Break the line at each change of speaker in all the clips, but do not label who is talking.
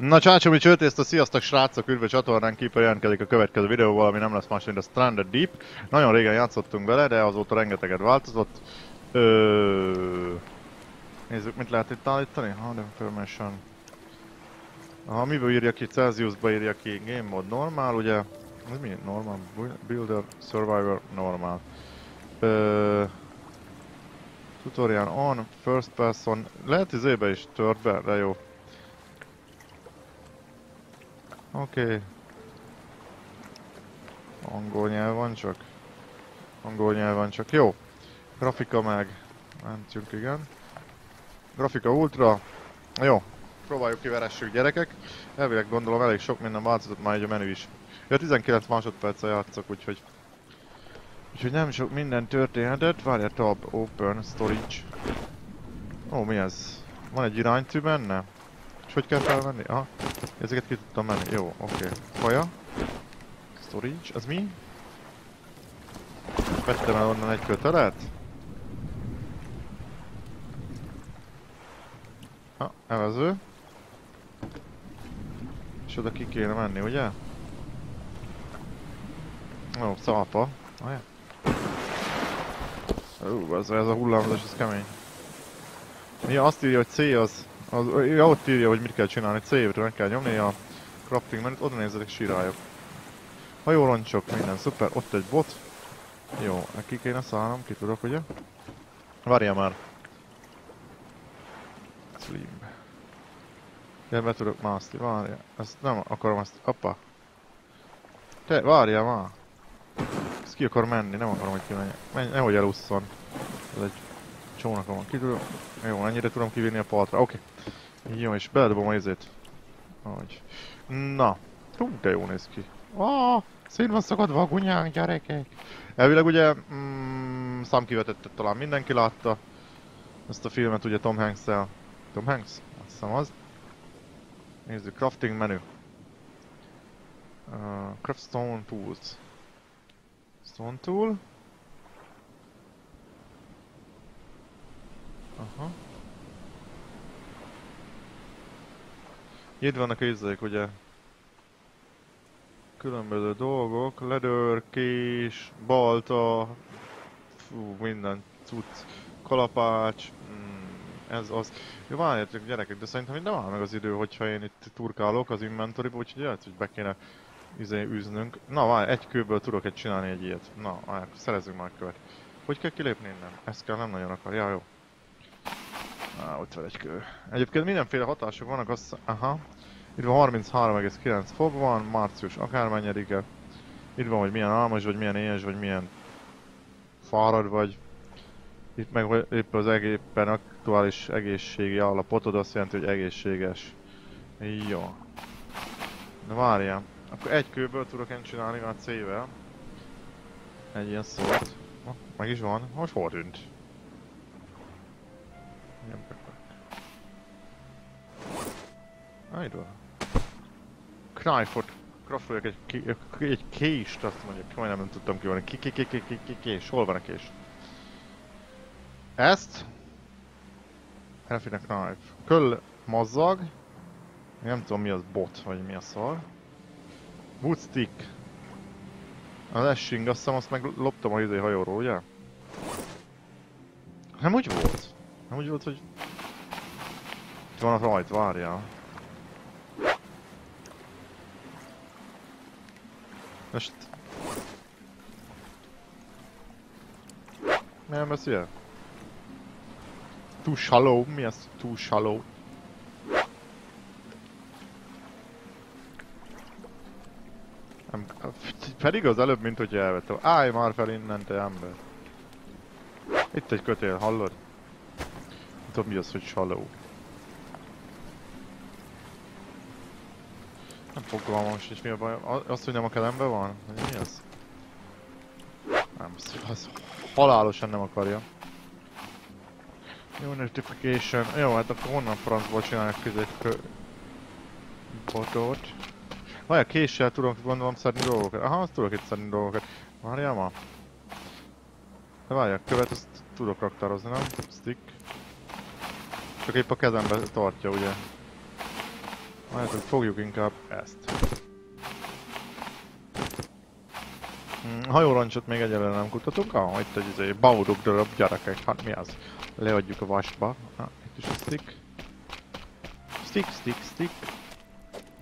Na csácsomi csőtészta, sziasztok srácok, üdv a csatornán, Keeper jelentkezik a következő videóval, ami nem lesz más, mint a Stranded Deep. Nagyon régen játszottunk vele, de azóta rengeteget változott. Ö... Nézzük, mit lehet itt állítani? Hard information. Aha, miből írja ki? Celsiusba írja ki Game Mode Normal, ugye? Mi? Normal? Builder, Survivor, Normal. Ö... Tutorial on, first person. Lehet izébe is tört be, de jó. Oké. Okay. Angol nyelv van csak. Angol nyelv van csak. Jó. Grafika meg. Mentjünk, igen. Grafika ultra. Jó. Próbáljuk kiveressük gyerekek. Elvileg gondolom elég sok minden változott már egy a menü is. Ja, 19 másodperccel játszok, úgyhogy... Úgyhogy nem sok minden történhetett. Várj, tab, open, storage. Ó, mi ez? Van egy iránytű benne? És hogy kell felvenni? Aha. Ezeket ki tudtam menni. Jó, oké. Okay. Faja. Storage. Az mi? Vettem el onnan egy kötelet? Ha, evező. És oda ki kéne menni, ugye? Ó, szalpa. Ajá. Ú, ez, ez a hullámzás, ez kemény. Mi azt írja, hogy C az az, ja, ott írja, hogy mit kell csinálni, C-re meg kell nyomni a crafting menüt, oda nézzetek sírályok. roncsok, minden szuper, ott egy bot. Jó, ki kéne szállnom, ki tudok, ugye? Várja már. Slim. Ja, be tudok mászni, várja. Ezt nem akarom ezt, appa. Te, várja már. Ezt ki akar menni, nem akarom, hogy kimenjen. Menj, nehogy elusszon. Ez egy csónakom van, ki tudom. Jó, ennyire tudom kivinni a partra, oké. Okay. Jó, és beledobom a izét. Ahogy. Na. Hú, de jó néz ki. Ah, szén van szakadva a gunyánk, gyerekek. Elvileg ugye mm, számkivetettet talán mindenki látta. Ezt a filmet ugye Tom hanks -el. Tom Hanks? Azt hiszem az. Nézzük, crafting menu. Uh, craft stone tools. Stone tool. Aha. Itt vannak izék, ugye? Különböző dolgok, ledőr, kés, balta, fú, minden cucc, kalapács, mm, ez az. Jó, várjátok gyerekek, de szerintem itt nem áll meg az idő, hogyha én itt turkálok az inventoryba, úgyhogy lehet, hogy be kéne izé üznünk. Na várj, egy kőből tudok egy csinálni egy ilyet. Na, várj, szerezzünk már követ. Hogy kell kilépni innen? Ezt kell, nem nagyon akar. Ja, jó. Á, ott van egy kő. Egyébként mindenféle hatások vannak, az... Aha. Itt van 33,9 fok van, március akármennyedike. Itt van, hogy milyen almas vagy, milyen éhes vagy, milyen fárad vagy. Itt meg épp az éppen aktuális egészségi állapotod azt jelenti, hogy egészséges. Jó. Na várjál. Akkor egy kőből tudok én csinálni a C-vel. Egy ilyen szót. Meg is van. Most hol tűnt? Nem itt van. Knife-ot egy, egy kést, azt mondja, majdnem nem tudtam ki van. Ki, ki, ki, ki, ki, ki, kés, hol van a kés? Ezt. Elfine knife. Köll mazzag. Nem tudom mi az bot, vagy mi a szar. Woodstick. Az ashing, azt hiszem azt meg loptam a izé hajóról, ugye? Nem úgy volt. Nem úgy volt, hogy... Itt van a rajt, várjál. Most... Nem beszél? Too shallow? Mi az too shallow? Nem, pedig az előbb, mint hogy elvettem. Állj már fel innen, te ember. Itt egy kötél, hallod? Tudom mi az, hogy shallow. Nem fogalmam most mi a baj. Azt, hogy nem a kelembe van? Mi az? Nem, az halálosan nem akarja. Jó notification. Jó, hát akkor honnan francból csinálják között botot. Várjál, késsel tudom, gondolom szedni dolgokat. Aha, azt tudok itt szedni dolgokat. Várjál ma. Várjál, követ, azt tudok raktározni, nem? Stick. Csak épp a kezembe tartja, ugye? Várjátok, fogjuk inkább ezt. Hajórancsot még egyelőre nem kutatunk. Ah, itt egy izé, baudok darab gyerekek, hát mi az? Leadjuk a vasba. Ah, itt is a stick. Stick, stick, stick.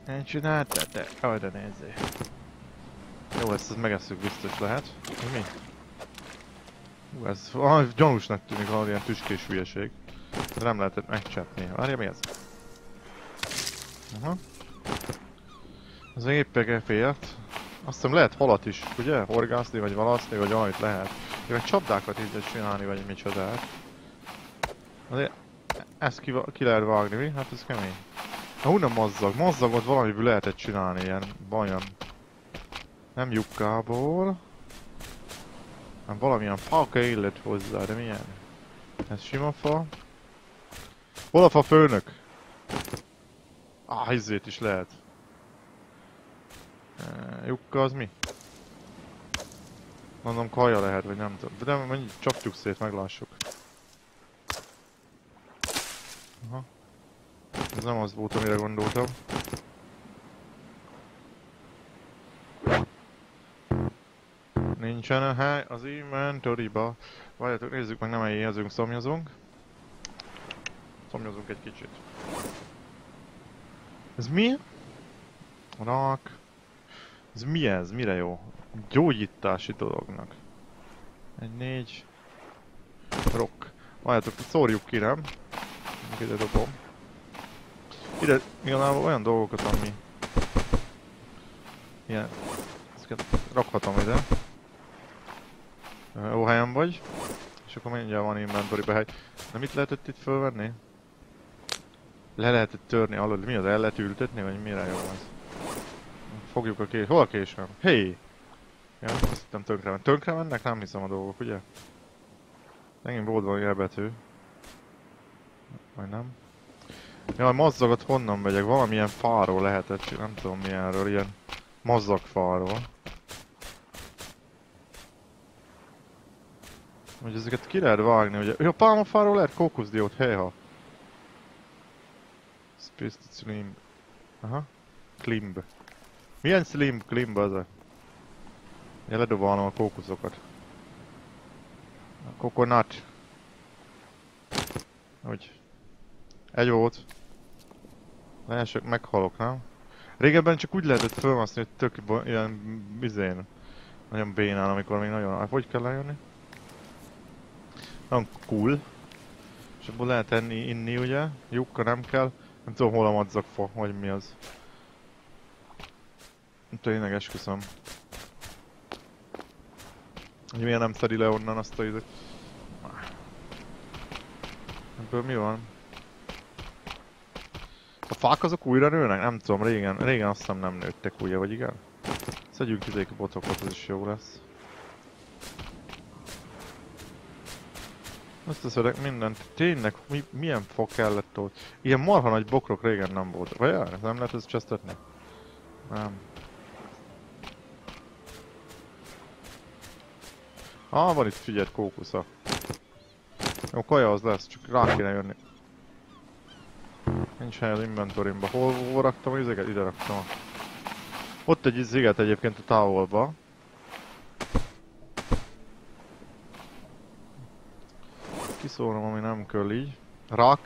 Nem csináltad te? Arra nézzél. Jó, ezt, ezt megesszük biztos lehet. Mi? Hú, ez ah, gyanúsnak tűnik valami ilyen tüskés hülyeség. De nem lehetett megcsapni. Várja, mi ez? Aha. Ez még éppen fért. Azt hiszem lehet halat is, ugye? Horgászni, vagy valaszni, vagy valamit lehet. Meg csapdákat így lehet csinálni, vagy micsodát. Azért ezt ki, ki lehet vágni, mi? Hát ez kemény. Na, hú nem mazzag. Mazzagot valamiből lehetett csinálni, ilyen vajon. Nem lyukkából. Nem valamilyen fáka illet hozzá, de milyen? Ez sima fa. Hol a főnök? Ah, izzét is lehet. E, Jukka az mi? Mondom kaja lehet, vagy nem tudom. De mennyi csapjuk szét, meglássuk. Aha. Ez nem az volt, amire gondoltam. Nincsen a hely az inventoryba. Várjátok, nézzük meg, nem éhezünk, szomjazunk. Szomjazunk egy kicsit. Ez mi? Rak. Ez mi ez? Mire jó? Gyógyítási dolognak. Egy négy. Rock. Várjátok, szórjuk ki, nem? Ide dobom. Ide igazából olyan dolgokat, ami... Ilyen... Ezeket rakhatom ide. Jó helyen vagy. És akkor mindjárt van inventory hely. De mit lehetett itt fölvenni? Le lehetett törni alul. Mi az? El lehet ültetni? Vagy mire jó az? Fogjuk a kés... Hol a késem? Hé! Hey! Ja, azt hittem tönkre mennek. Tönkre mennek? Nem hiszem a dolgok, ugye? Megint volt valami betű. Vagy nem? Ja, a mazzagot honnan megyek? Valamilyen fáról lehetett, nem tudom milyenről, ilyen mazzagfáról. Hogy ezeket ki lehet vágni, ugye? Ja, pálmafáról lehet kókuszdiót, héha. Space Slim. Aha. Klimb. Milyen Slim Klimb az a? Ja, a kókuszokat. A coconut. Hogy. Egy volt. Leesek, meghalok, nem? Régebben csak úgy lehetett fölmászni, hogy tök ilyen bizén. Nagyon bénán, amikor még nagyon... Hogy kell lejönni? Nagyon cool. És abból lehet enni, inni ugye? Jukka nem kell. Nem tudom hol a madzagfa, vagy mi az. Tényleg esküszöm. Hogy miért nem szedi le onnan azt a izet. Ebből mi van? A fák azok újra nőnek? Nem tudom, régen, régen azt hiszem nem nőttek újra, vagy igen? Szedjünk izék botokat, ez is jó lesz. Összeszedek mindent. Tényleg, mi, milyen fa kellett ott? Ilyen marha nagy bokrok régen nem volt. Vagy jár, nem lehet ezt csesztetni? Nem. Ah, van itt figyelt kókusza. Jó, kaja az lesz, csak rá kéne jönni. Nincs hely az inventorimba. Hol, hol raktam az izéket? Ide raktam. Ott egy ziget egyébként a távolba. Kiszórom, ami nem kell így. Rak.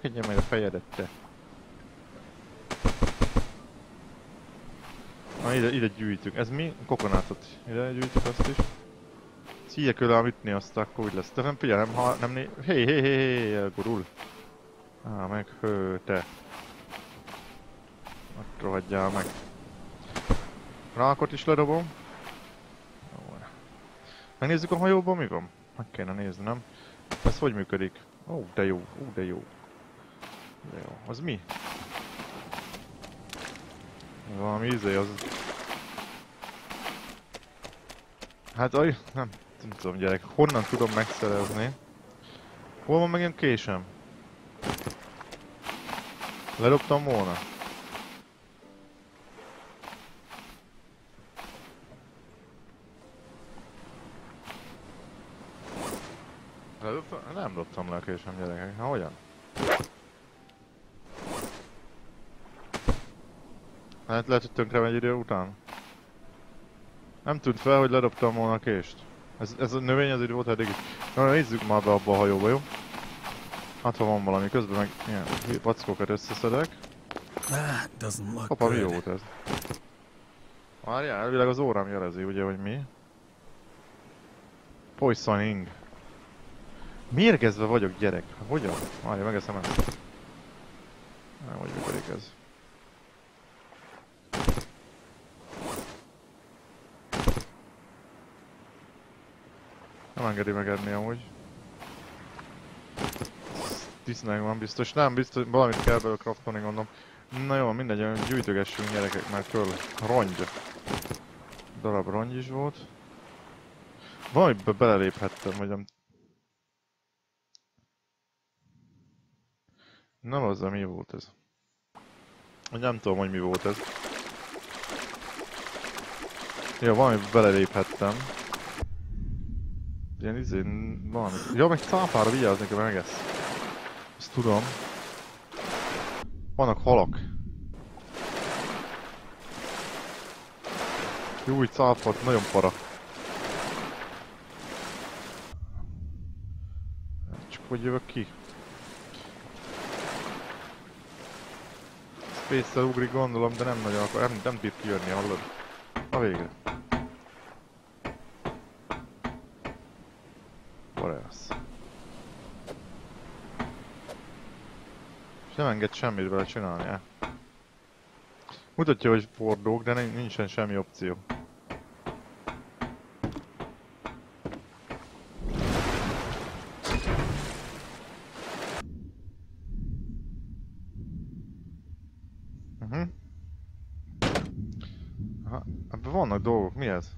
Egy meg a fejedet. Na ide, ide gyűjtünk. Ez mi? Kokonátot. Ide gyűjtjük azt is. Szíjek öle ütni azt, akkor úgy lesz. De nem figyelem, ha nem né... Hé, hé, hé, hé, elgurul. Á, meg hő, te. Ott rohadjál meg. Rákot is ledobom. Megnézzük a hajóban mi van? Meg kéne nézni, nem? Ez hogy működik? Ó, de jó, ó, de jó. De jó. Az mi? Valami izé, az... Hát, aj, nem, nem tudom gyerek, honnan tudom megszerezni? Hol van megint késem? Ledobtam volna? Nem dobtam le a késem gyerekek, hát hogyan? Hát lehet, hogy tönkre megy idő után. Nem tűnt fel, hogy ledobtam volna a kést. Ez, ez a növény az idő volt eddig is. Na, nézzük már be abba a hajóba, jó? Hát ha van valami, közben meg ilyen packókat összeszedek. Hoppá, mi
good.
volt ez? Várjál, elvileg az órám jelezi, ugye, hogy mi? Poisoning. Mérgezve vagyok, gyerek. Hát Hogyan? Várja, megeszem ezt. Nem, hogy működik ez. Nem engedi megenni amúgy. Tisztán van biztos. Nem, biztos, valamit kell belőle craftolni gondolom. Na jó, mindegy, gyűjtögessünk gyerekek, mert föl rongy. Darab rongy is volt. Valamibe beleléphettem, vagy nem... Nem az, mi volt ez. Nem tudom, hogy mi volt ez. Ja, valami beleléphettem. Ilyen izé, valami... Ja, meg cápára vigyázni kell, megesz. Ezt tudom. Vannak halak. Jó, így cápart, nagyon para. Csak hogy jövök ki? Space-szel ugrik gondolom, de nem nagyon akar, nem, nem bír kijönni, hallod? A végre. Barász. És nem enged semmit vele csinálni, eh? Mutatja, hogy fordulok, de nin- nincsen semmi opció. Uh-huh. Aha, ebben vannak dolgok, mi ez?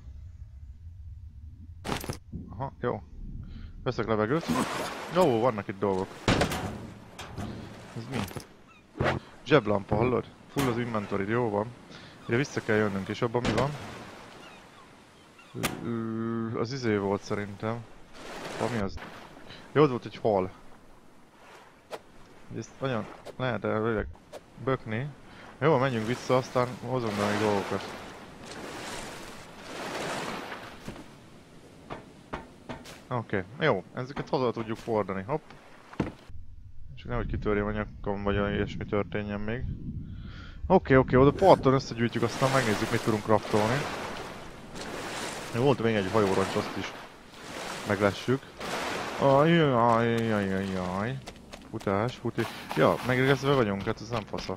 Aha, jó. Veszek levegőt. Jó, vannak itt dolgok. Ez mi? Zseblampa, hallod? Full az inventory, jó van. Ide vissza kell jönnünk, és abban mi van? Az izé volt szerintem. Ami az? Jó, ott volt egy hal. Ezt nagyon lehet elvileg bökni. Jó, menjünk vissza, aztán hozunk be még dolgokat. Oké, okay. jó, ezeket haza tudjuk fordani, hopp. Csak nehogy kitörjem a nyakom, vagy ilyesmi történjen még. Oké, okay, oké, okay, oda parton összegyűjtjük, aztán megnézzük, mit tudunk craftolni. Jó, Volt még egy hajóroncs, azt is meglessük. Ajjajjajjajjaj. Futás, futi. Ja, megregezve vagyunk, hát ez nem fasza.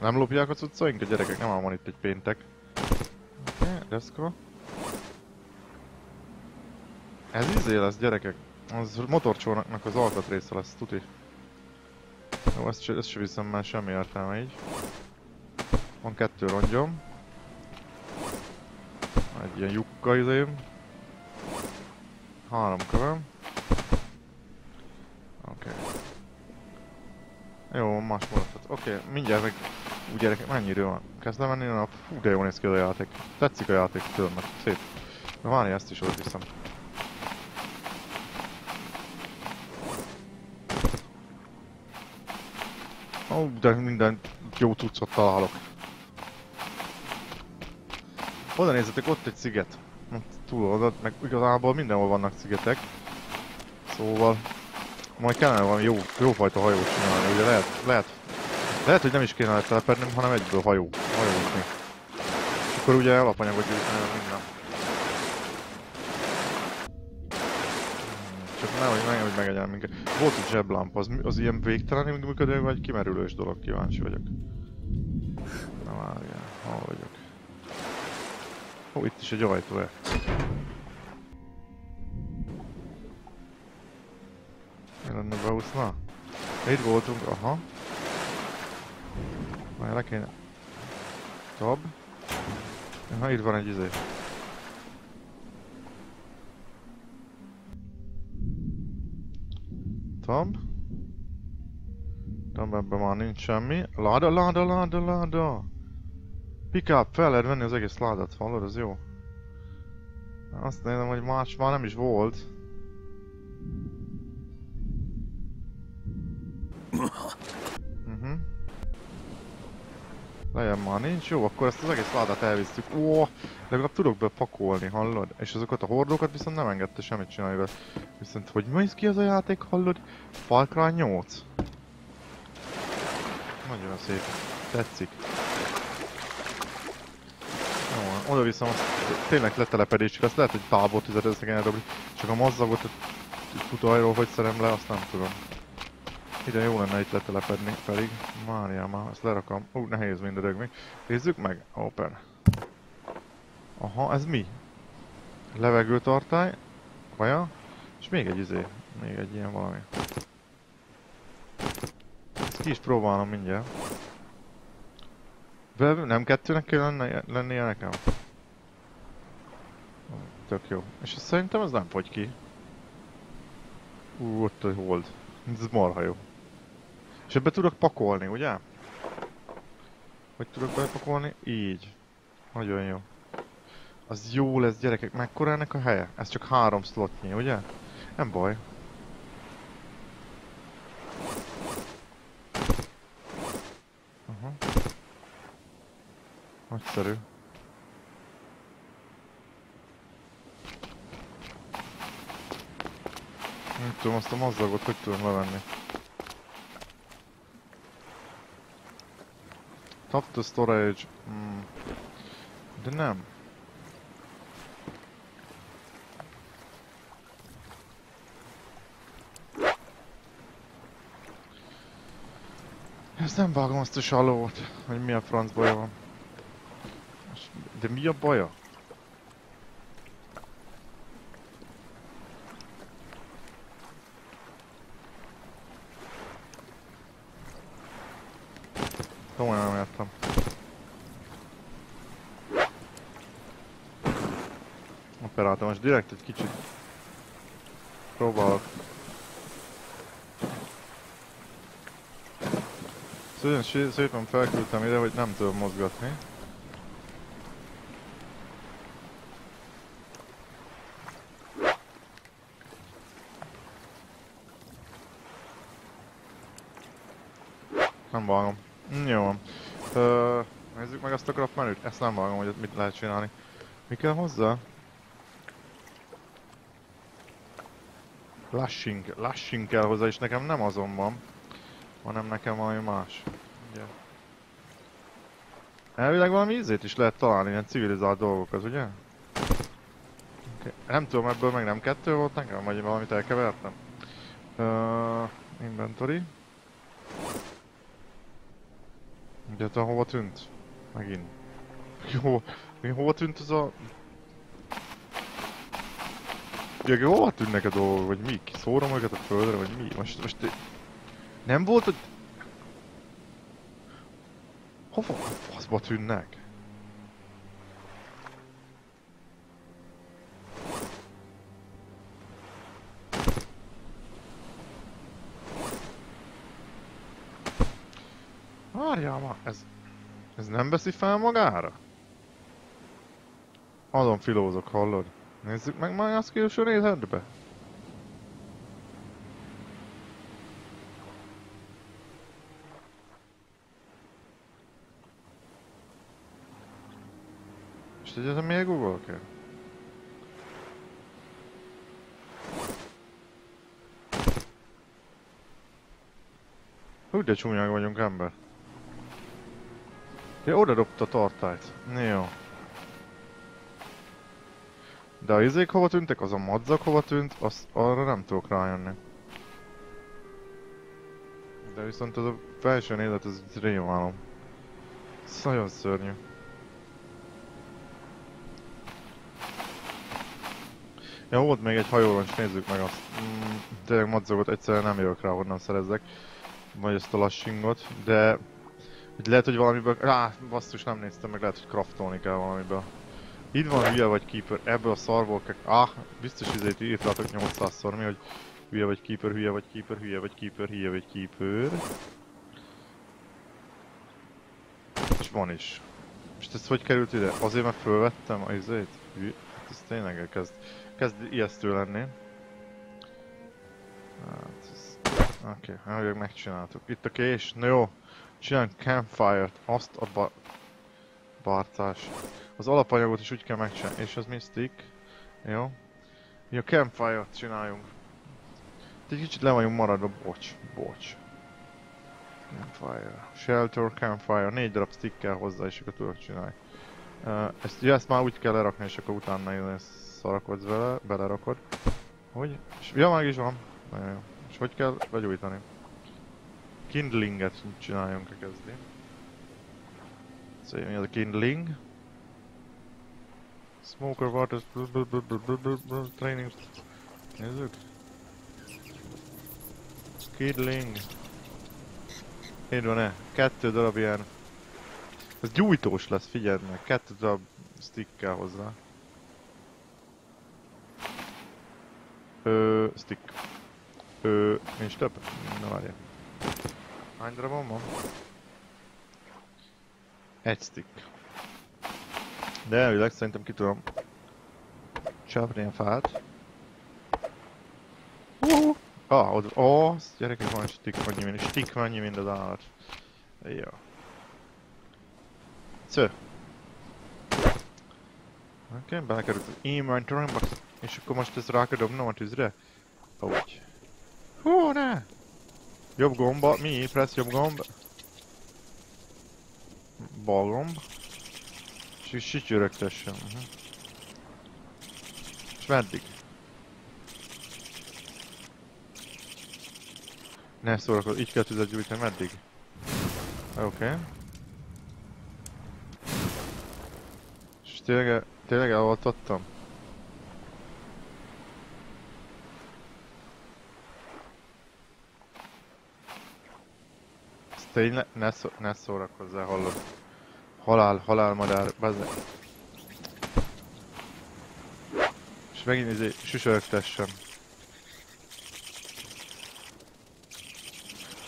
Nem lopják a cuccaink? A gyerekek, nem ám van itt egy péntek. Oké, okay, deszka. Ez izé lesz, gyerekek. Az motorcsónaknak az alkatrésze lesz, tuti. Jó, ezt ezt se viszem már semmi értelme így. Van kettő rongyom. Egy ilyen lyukka izém. Három kövem. Oké. Okay. Jó, más maradhat. Oké, okay, mindjárt meg... Úgy gyerekek, mennyi idő van? Kezd lemenni a nap? Fú, de jól néz ki a játék. Tetszik a játék, tudom, mert szép. Na várj, ezt is oda viszem. Ó, de minden jó cuccot találok. Oda nézzetek, ott egy sziget. Ott túl oda, meg igazából mindenhol vannak szigetek. Szóval... Majd kellene valami jó, jó fajta hajót csinálni, ugye lehet, lehet, lehet, hogy nem is kéne telepednünk, hanem egyből hajó, hajózni. Akkor ugye alapanyagot gyűjteni, minden. Csak nehogy, nehogy megegyen minket. Volt egy zseblámpa, az, az ilyen végtelenül működő, vagy kimerülős dolog? Kíváncsi vagyok. Na várjál, hol vagyok? Ó, itt is egy ajtó -e. Mi lenne beúszna? Itt voltunk, aha. Majd le kéne... Tab. Aha, itt van egy izé. Tab. Tab ebben már nincs semmi. Láda, láda, láda, láda. Pickup, fel lehet venni az egész ládát, hallod? Ez jó. Azt nézem, hogy más már nem is volt. Uh-huh. Lejjebb már nincs, jó, akkor ezt az egész ládát elvisztük. Ó, legalább tudok be pakolni, hallod? És azokat a hordókat viszont nem engedte semmit csinálni vele. Viszont hogy néz ki az a játék, hallod? Far Cry 8. Nagyon szép. Tetszik. Jó, oda viszem azt tényleg letelepedés, csak azt lehet, hogy tábor tüzet össze kellene dobni. Csak a mazzagot, futajról hogy szerem le, azt nem tudom. Ide jó lenne itt letelepedni, pedig Mária, már ezt lerakom. Ú, nehéz mindörög még. Nézzük meg. Open. Aha, ez mi? Levegőtartály. Vaja. És még egy izé. Még egy ilyen valami. Ezt ki is próbálom mindjárt. De nem kettőnek kell lenne, lennie nekem? Tök jó. És szerintem ez nem fogy ki. Ú, ott a hold. Ez marha jó. És ebbe tudok pakolni, ugye? Hogy tudok bepakolni? Így. Nagyon jó. Az jó lesz, gyerekek. Mekkora ennek a helye? Ez csak három slotnyi, ugye? Nem baj. Aha. Nagyszerű. Nem tudom, azt a mazzagot hogy tudom levenni. Top to storage. Mm. De nem. Ezt nem vágom azt a salót, hogy mi a franc baja van. De mi a baja? Most direkt egy kicsit próbálok. Szóval szépen felküldtem ide, hogy nem tudom mozgatni. Nem vágom. Jó. Ö, nézzük meg azt a craft menüt. Ezt nem vágom, hogy mit lehet csinálni. Mi kell hozzá? Lashing, lashing kell hozzá, és nekem nem azon van, hanem nekem valami más. Ugye? Elvileg valami ízét is lehet találni, ilyen civilizált dolgokat, ugye? Okay. Nem tudom, ebből meg nem kettő volt nekem, vagy valamit elkevertem. Uh, inventory. De te hova tűnt? Megint. Jó, mi hova tűnt az a... Ugye, hova tűnnek a dolgok, vagy mi? Kiszórom őket a földre, vagy mi? Most, most... Nem volt, hogy... Hova a faszba tűnnek? Várjál már, ez... Ez nem veszi fel magára? Adon filózok, hallod? Nézzük meg már azt külső nézetbe. És egyetem miért google kell? Hú, de csúnyák vagyunk ember. Ja, oda dobta a tartályt. Jó. De a izék hova tűntek, az a madzak hova tűnt, azt arra nem tudok rájönni. De viszont az a felső nézet, ez rémálom. Ez nagyon szörnyű. Ja, volt még egy hajóroncs, nézzük meg azt. Mm, tényleg madzagot egyszerűen nem jövök rá, honnan szerezzek. Vagy ezt a lassingot, de hogy lehet, hogy valamiből... Á, basszus, nem néztem meg, lehet, hogy craftolni kell valamiből. Itt van hülye vagy keeper, ebből a szarból kell... Ah, biztos izét írtátok 800-szor mi, hogy hülye vagy keeper, hülye vagy keeper, hülye vagy keeper, hülye vagy keeper. És van is. És ez hogy került ide? Azért mert fölvettem a izét? Hát ez tényleg elkezd... Kezd ijesztő lenni. Hát ez... Oké, okay, elvileg megcsináltuk. Itt a kés, na jó. Csináljunk campfire-t, azt a ba... Barcás. Az alapanyagot is úgy kell megcsinálni. És az mi stick? Jó. Jó, campfire-t csináljunk. Egy kicsit le vagyunk maradva, bocs, bocs. Campfire. Shelter, campfire. Négy darab stick kell hozzá, és akkor tudok csinálni. Uh, ezt, ja, ezt már úgy kell lerakni, és akkor utána jön szarakodsz vele, belerakod. Hogy? És, ja, meg is van. Nagyon jó. És hogy kell begyújtani? Kindlinget csináljunk a kezdni. Szóval mi az a kindling? Smoker, water, training. Nézzük. Kindling. Így van-e? Kettő darab ilyen... Ez gyújtós lesz, figyeld meg. Kettő darab stick kell hozzá. Ö, stick. Ö, nincs több? Na várjál. Hány darabon van? Egy stick. De elvileg szerintem ki tudom csapni a fát. Uh, ah, ott, ó, oh, gyerekek van stick annyi, mint stick annyi, mint az állat. Jó. Sző. Oké, okay, belekerült az inventory-ba, és akkor most ezt rá kell dobnom a tűzre? Úgy. Hú, ne! Jobb gomba, mi? Press jobb gomb. Bal gomb. És sicsörögtessen. Uh -huh. És meddig? Ne szórakozz, így kell tüzet gyújtani, meddig? Oké. Okay. És tényleg, tényleg eloltottam? Tényleg, ne, szó, ne szórakozzál, hallod. Halál, halál madár, bazd És megint izé, süsörögtessem.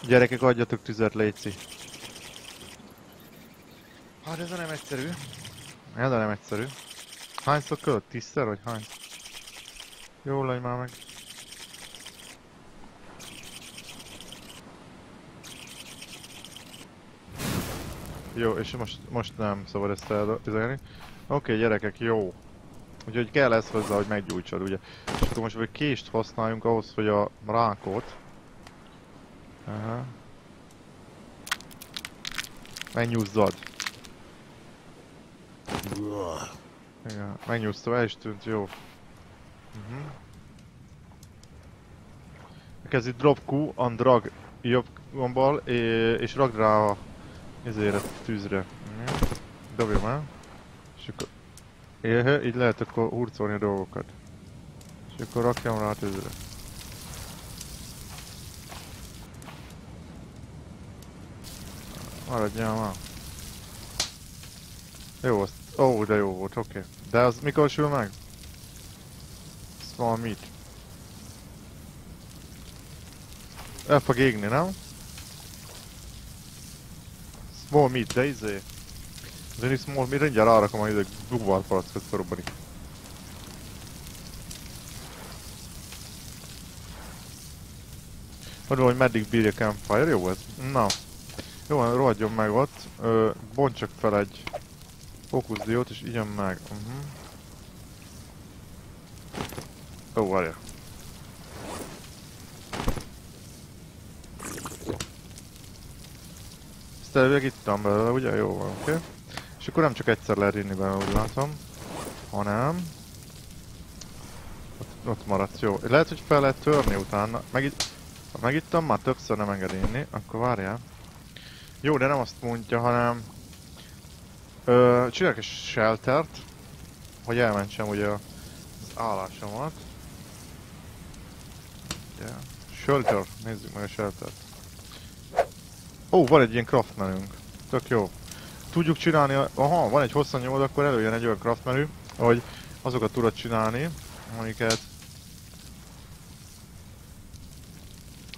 Gyerekek, adjatok tüzet, léci. Hát ez a nem egyszerű. Ez a nem egyszerű. Hányszor költ? Tízszer vagy hány? Jó legy már meg. Jó, és most, most nem szabad ezt eltüzelni. Oké, okay, gyerekek, jó. Úgyhogy kell ez hozzá, hogy meggyújtsad, ugye. És akkor most egy kést használjunk ahhoz, hogy a rákot... Aha. Megnyúzzad. Igen, megnyúztam, el is tűnt, jó. Uh -huh. Kezdj drop Q, on drag jobb gombbal, és ragd rá a ezért a tűzre. Dobjam el. És akkor... Éhe, így lehet akkor hurcolni a dolgokat. És akkor rakjam rá a tűzre. Maradjál már. Jó, azt... Ó, oh, de jó volt, oké. Okay. De az mikor sül meg? Small meat. El fog égni, nem? Meat, de izé... De small meat, mindjárt rárakom a izé dugvár palackot felrobbani. Mondom, hogy meddig bírja campfire, jó ez? Na. Jó van, rohadjon meg ott. Ö, bontsak fel egy fókuszdiót és igyon meg. Uh -huh. Ó, várja. Ezt elvileg ittam belőle, ugye? Jó van, oké. Okay. És akkor nem csak egyszer lehet inni belőle, úgy látom. Hanem... Ott, ott maradt, jó. Lehet, hogy fel lehet törni utána. Megit... Ha megittam, már többször nem enged inni, akkor várjál. Jó, de nem azt mondja, hanem... Ö, csinálok egy sheltert, hogy elmentsem ugye az állásomat. Yeah. Shelter, nézzük meg a sheltert. Ó, van egy ilyen craft menünk. Tök jó. Tudjuk csinálni, aha, van egy hosszan nyomod, akkor előjön egy olyan craft menü, hogy azokat tudod csinálni, amiket...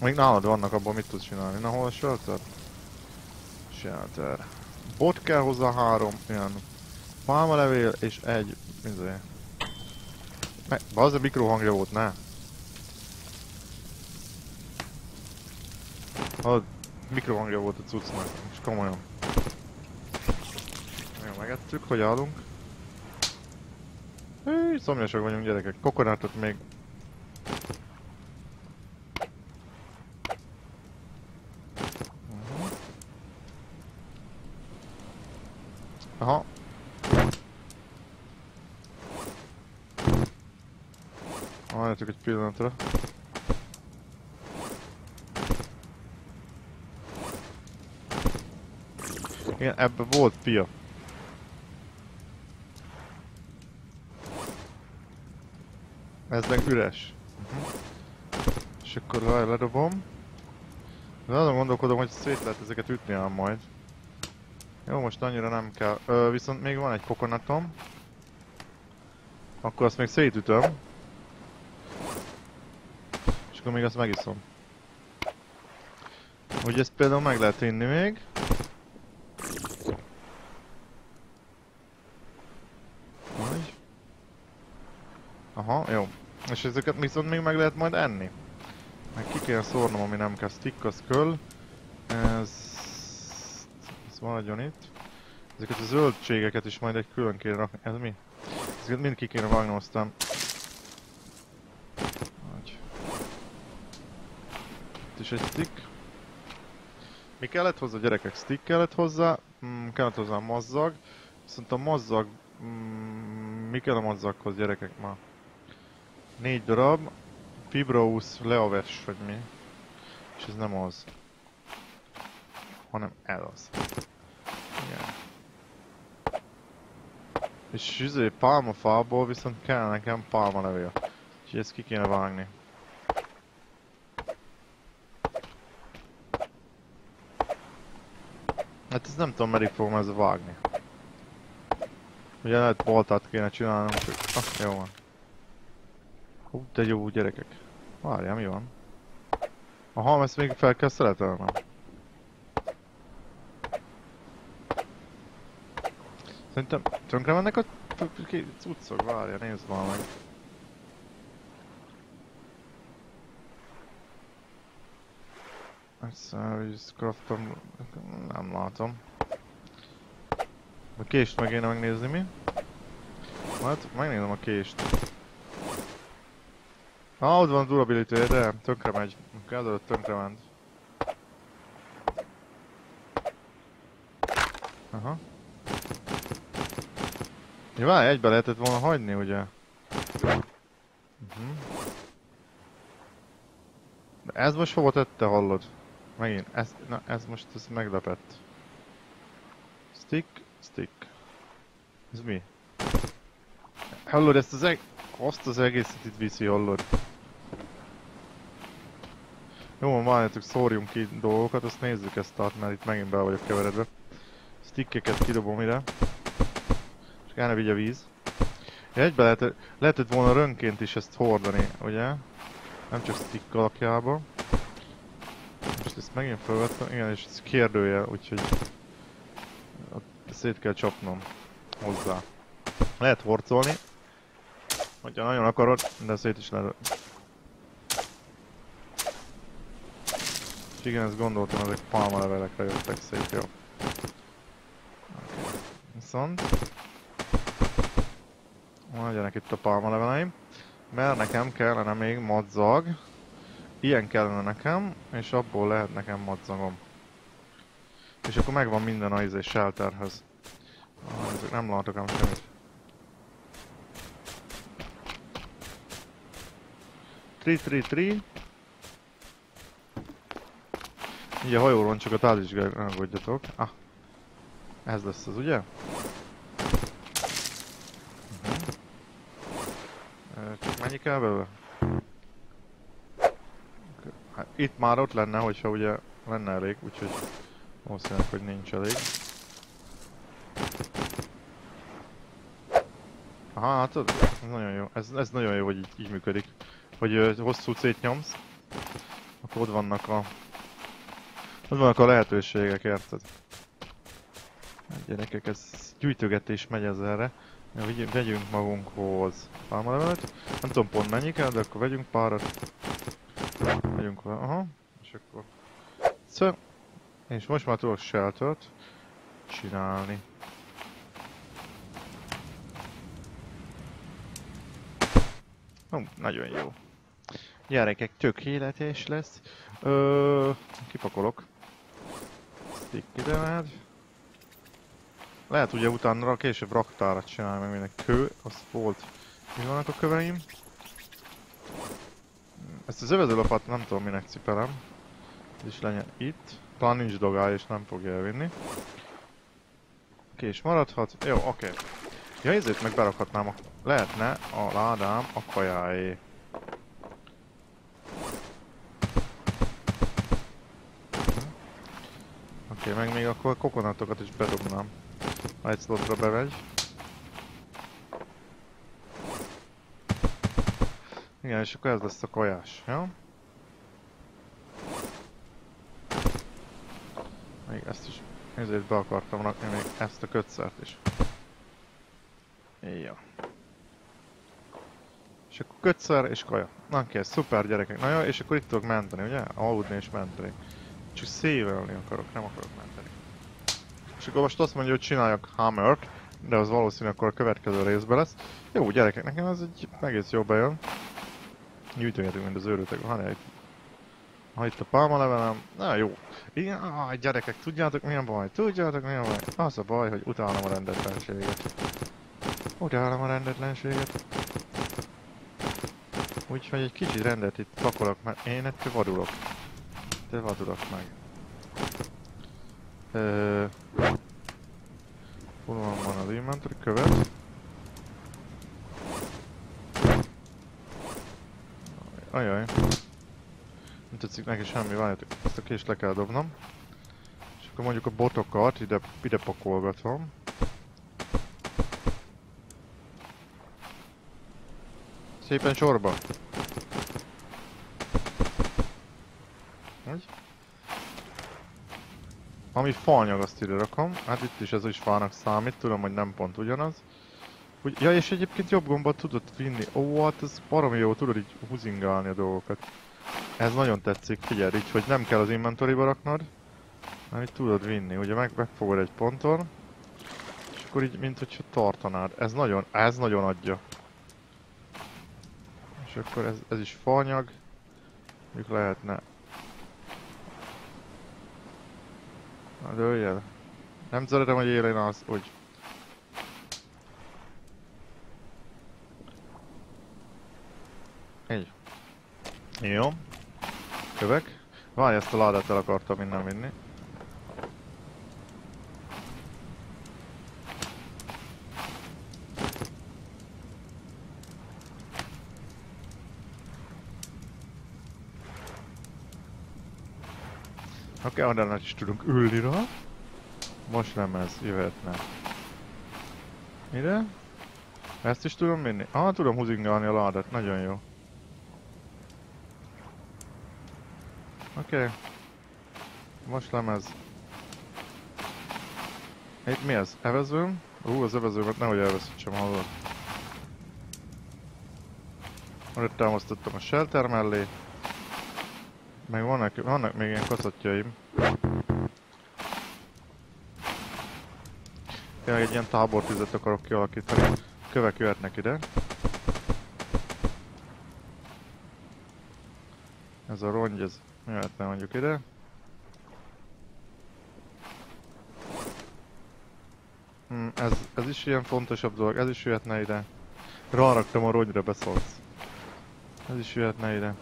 Még nálad vannak, abban mit tudsz csinálni. Na, hol a shelter? Shelter. Bot kell hozzá három ilyen pálmalevél és egy... Izé. Az a mikrohangja volt, ne? Hallod, mikrohangja volt a cuccnak, és komolyan. Jó, megettük, hogy állunk. Hű, szomjasak vagyunk gyerekek. Kokonátot még Mhm. Aha. Várjatok egy pillanatra. Igen, ebben volt pia. Ez meg üres. Uh-huh. És akkor le- ledobom. De azon gondolkodom, hogy szét lehet ezeket ütni ám majd. Jó, most annyira nem kell. Ö, viszont még van egy kokonatom. Akkor azt még szétütöm. És akkor még azt megiszom. Úgy ezt például meg lehet inni még. Vagy. Aha, jó. És ezeket viszont még meg lehet majd enni. Meg ki kell szórnom, ami nem kell. Stick az köl. Ez... Ez maradjon itt. Ezeket a zöldségeket is majd egy külön kéne rakni. Ez mi? Ezeket mind ki kéne vágnom, aztán... Vagy. Itt is egy stick. Mi kellett hozzá, gyerekek? Stick kellett hozzá, mm, kellett hozzá a mazzag. Viszont a mazzag... Mm, mi kell a mazzaghoz, gyerekek ma? Négy darab. Fibrous leaves, vagy mi? És ez nem az. Hanem ez az. Igen. És izé, pálmafából viszont kell nekem pálmalevél. Úgyhogy ezt ki kéne vágni. Hát ezt nem tudom, meddig fogom ezzel vágni. Ugye lehet boltát kéne csinálnom, csak... Ah, jó van. Hú, de jó gyerekek. Várjál, mi van? Aha, ezt még fel kell szeretelnem. Szerintem tönkre mennek a cuccok, várja, nézd már meg. Service craftom, nem látom. A kést meg kéne megnézni mi? Hát, megnézem a kést. Ah, ott van a durability de tönkre megy. Kezdődött tönkre ment. Aha. Ja, várj, egybe lehetett volna hagyni, ugye? Uh-huh. De ez most hova tette, hallod? Megint, ez, na, ez most ez meglepett. Stick, stick. Ez mi? Hallod, ezt az eg... Azt az egészet itt viszi, hallod? Jó, várjátok, szórjunk ki dolgokat, azt nézzük ezt át, mert itt megint be vagyok keveredve. Stickeket kidobom ide. És kellene vigye víz. Ja, egybe lehet, lehetett volna rönként is ezt hordani, ugye? Nem csak stick alakjába. Most ezt megint felvettem, igen, és ez kérdője, úgyhogy... Szét kell csapnom hozzá. Lehet horcolni. Hogyha nagyon akarod, de szét is lehet. És igen, ezt gondoltam, ezek pálmalevelekre jöttek szép, jó. Viszont... Legyenek itt a pálmaleveleim. Mert nekem kellene még madzag. Ilyen kellene nekem, és abból lehet nekem madzagom. És akkor megvan minden a izé shelterhez. Ah, ezek nem látok ám semmit. Tri, tri, tri. Ugye hajóroncsokat átvizsgálkodjatok. Ah. Ez lesz az, ugye? Mhm. Csak mennyi kell belőle? Hát itt már ott lenne, hogyha ugye lenne elég, úgyhogy valószínűleg, hogy nincs elég. Aha, hát ez nagyon jó. Ez, ez nagyon jó, hogy így, így működik. Hogy ö, hosszú cét nyomsz, akkor ott vannak a... Ott vannak a lehetőségek, érted? Hát gyerekek, ez gyűjtögetés megy ez erre. Ja, vegyünk magunkhoz pálmalevelet. Nem tudom pont mennyi kell, de akkor vegyünk párat. Vegyünk vele, aha. És akkor Szö. És most már tudok sheltert csinálni. Hú, nagyon jó. Gyerekek, tökéletes lesz. Ö, kipakolok. Stick ide már. Lehet ugye utána később raktárat csinálni, meg minden kő, az volt. Mi vannak a köveim? Ezt az övezőlapát nem tudom minek cipelem. Ez is legyen itt. Talán nincs dogál és nem fogja elvinni. Kés maradhat. Jó, oké. Okay. Ja, ezért meg berakhatnám a... Lehetne a ládám a kajáé. Oké, okay, meg még akkor a kokonatokat is bedobnám. Ha egy slotra bevegy. Igen, és akkor ez lesz a kajás, jó? Még ezt is ezért be akartam rakni még ezt a kötszert is. Ja. És akkor kötszer és kaja. Na oké, szuper gyerekek. Na jó, és akkor itt tudok menteni, ugye? Aludni és menteni. Csak szévelni akarok, nem akarok menteni. És akkor most azt mondja, hogy csináljak hammert, de az valószínű akkor a következő részben lesz. Jó gyerekek, nekem ez egy egész jó bejön. Gyűjtögetünk, mint az őrültek. Ha, itt, ha itt a pálmalevelem, na jó. Igen, áh, gyerekek, tudjátok mi a baj? Tudjátok mi a baj? Az a baj, hogy utálom a rendetlenséget. Utálom a rendetlenséget. Úgyhogy egy kicsit rendet itt pakolok, mert én ettől vadulok. Te vadulok meg. Ö... Van, van az inventory követ? Ajaj. Nem tetszik neki semmi, várjátok, ezt a kést le kell dobnom. És akkor mondjuk a botokat ide, ide pakolgatom. Szépen sorba. Úgy. Ami faanyag, azt ide rakom. Hát itt is ez is fának számít, tudom, hogy nem pont ugyanaz. Úgy, ja, és egyébként jobb gombot tudod vinni. Ó, hát ez baromi jó, tudod így húzingálni a dolgokat. Ez nagyon tetszik, figyeld így, hogy nem kell az inventoryba raknod, hanem így tudod vinni. Ugye meg, megfogod egy ponton, és akkor így, mint hogyha tartanád. Ez nagyon, ez nagyon adja. És akkor ez, ez is faanyag. Mondjuk lehetne... Dőljel. Nem szeretem, hogy élén az, hogy... Így. Jó. Kövek. Várj, ezt a ládát el akartam innen vinni. Oké, okay, onnan is tudunk ülni rá. Most nem ez, jöhetne. Ide? Ezt is tudom vinni? Ah, tudom húzingálni a ládát, nagyon jó. Oké. Okay. Most lemez. Itt mi ez? Evezőm? Ú, az evezőmet nehogy elveszítsem, hallod. Ott támasztottam a shelter mellé. Meg vannak, vannak még ilyen kacatjaim. Tényleg egy ilyen tábortüzet akarok kialakítani. Kövek jöhetnek ide. Ez a rongy, ez jöhetne mondjuk ide. Hmm, ez, ez is ilyen fontosabb dolog, ez is jöhetne ide. Ráraktam a rongyra, beszólsz. Ez is jöhetne ide.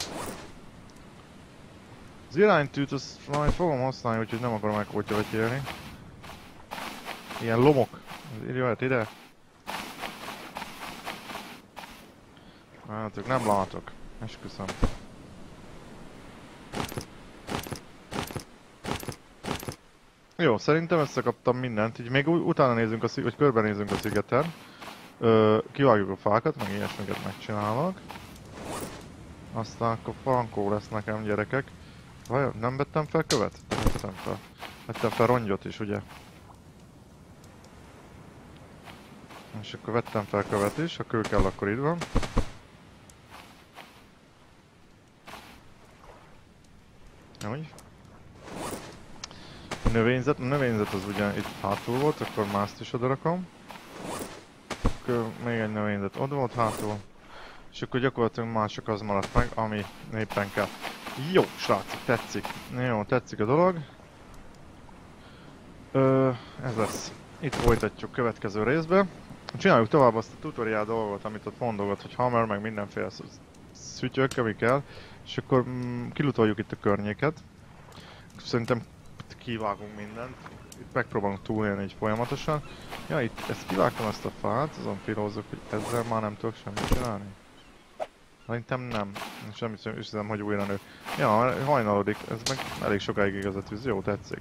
Az iránytűt azt majd fogom használni, úgyhogy nem akarom megkótya vetélni. Ilyen lomok. Jöhet ide. Ők nem látok. Esküszöm. Jó, szerintem összekaptam mindent, így még utána nézünk a sziget, vagy körbenézünk a szigeten. Ö, kivágjuk a fákat, meg ilyesmiket megcsinálok. Aztán akkor frankó lesz nekem gyerekek. Vajon nem vettem fel követ? Vettem fel. Vettem fel rongyot is, ugye? És akkor vettem fel követ is, a kő kell akkor itt van. Úgy. Növényzet, a növényzet az ugye itt hátul volt, akkor mást is oda rakom. Akkor még egy növényzet ott volt hátul. És akkor gyakorlatilag már csak az maradt meg, ami éppen kell. Jó, srácok, tetszik. Jó, tetszik a dolog. Ö, ez lesz. Itt folytatjuk következő részbe. Csináljuk tovább azt a tutorial dolgot, amit ott mondogat, hogy hammer, meg mindenféle sz- szütyök, ami kell. És akkor mm, kilutoljuk itt a környéket. Szerintem kivágunk mindent. Itt megpróbálunk túlélni így folyamatosan. Ja, itt ezt kivágtam ezt a fát, azon filózok, hogy ezzel már nem tudok semmit csinálni. Szerintem nem. Semmit sem hiszem, hogy újra nő. Ja, hajnalodik, ez meg elég sokáig igaz a tűz, jó, tetszik.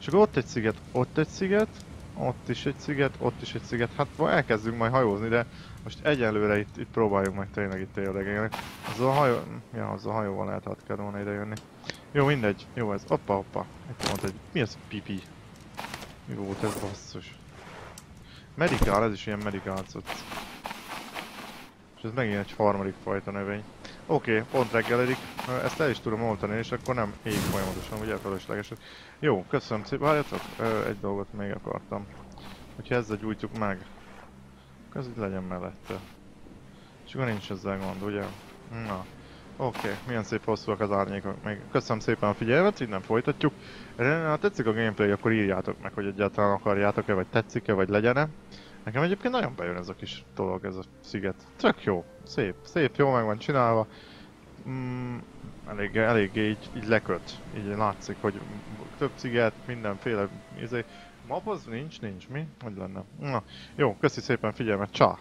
És akkor ott egy sziget, ott egy sziget, ott is egy sziget, ott is egy sziget. Hát elkezdünk majd hajózni, de most egyelőre itt, itt próbáljuk meg tényleg itt érdekelni. Azzal a hajó... Ja, azzal a hajóval lehet át kell volna ide jönni. Jó, mindegy. Jó ez. Hoppa, hoppa. Itt volt egy... Mi ez? Pipi. Mi volt ez basszus? Medikál, ez is ilyen medikál cucc. És ez megint egy harmadik fajta növény. Oké, okay, pont reggeledik. Ezt el is tudom oltani, és akkor nem ég folyamatosan, ugye felesleges. Jó, köszönöm szépen. Várjatok, egy dolgot még akartam. Hogyha ezzel gyújtjuk meg, ez itt legyen mellette. És akkor nincs ezzel gond, ugye? Na. Oké, okay. milyen szép hosszúak az árnyékok. Még köszönöm szépen a figyelmet, innen folytatjuk. Ha tetszik a gameplay, akkor írjátok meg, hogy egyáltalán akarjátok-e, vagy tetszik-e, vagy legyen-e. Nekem egyébként nagyon bejön ez a kis dolog, ez a sziget. Tök jó, szép, szép, jó meg van csinálva. Mm, elég, eléggé így, így leköt, így látszik, hogy több sziget, mindenféle, izé. Map az nincs, nincs, mi? Hogy lenne? Na, jó, köszi szépen figyelmet, csá!